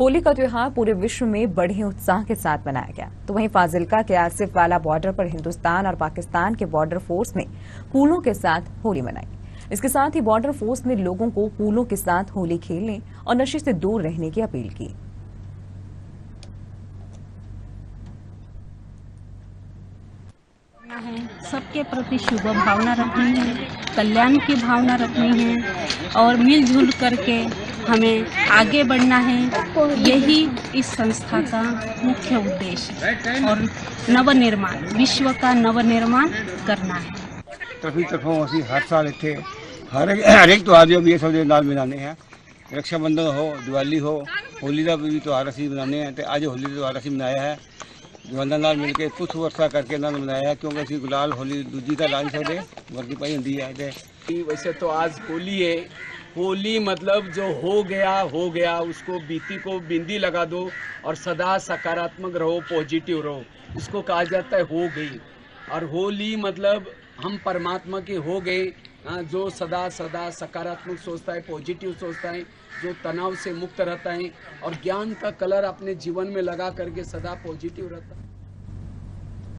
होली का त्यौहार पूरे विश्व में बड़े उत्साह के साथ मनाया गया। तो वहीं फाजिलका के आसिफ वाला बॉर्डर पर हिंदुस्तान और पाकिस्तान के बॉर्डर फोर्स ने फूलों के साथ होली मनाई। इसके साथ ही बॉर्डर फोर्स ने लोगों को फूलों के साथ होली खेलने और नशे से दूर रहने की अपील की। सबके प्रति शुभ भावना रखनी है, कल्याण की भावना रखनी है और मिलजुल करके हमें आगे बढ़ना है। यही इस संस्था का मुख्य उद्देश्य है और नवनिर्माण, विश्व का नवनिर्माण करना है। काफ़ी तरफ़ हर साल इतने हर एक हर एक त्यौहार जो भी सब नाल मनाने हैं। रक्षाबंधन हो, दिवाली हो, होली का भी त्यौहार असी मनाने हैं। तो अज होली का त्यौहार असी मनाया है। ਜਵਾਨਾਂ ਨਾਲ ਮਿਲ ਕੇ ਕੁਛ ਵਰਸਾ ਕਰਕੇ ਇਹਨਾਂ ਨੇ ਮਨਾਇਆ ਹੈ ਕਿਉਂਕਿ ਅਸੀਂ ਗੁਲਾਲ ਹੋਲੀ ਦੂਜੀ ਤਾਂ ਲਾ ਨਹੀਂ ਸਕਦੇ ਵਰਦੀ ਪਾਈ ਹੁੰਦੀ ਹੈ ਤੇ वैसे तो आज होली है होली मतलब जो हो गया हो गया उसको बीती को बिंदी लगा दो और सदा सकारात्मक रहो पॉजिटिव रहो इसको कहा जाता है हो गई और होली मतलब हम परमात्मा के हो गए हाँ, जो सदा सदा सकारात्मक सोचता है पॉजिटिव सोचता है, जो तनाव से मुक्त रहता है और ज्ञान का कलर अपने जीवन में लगा करके सदा पॉजिटिव रहता है।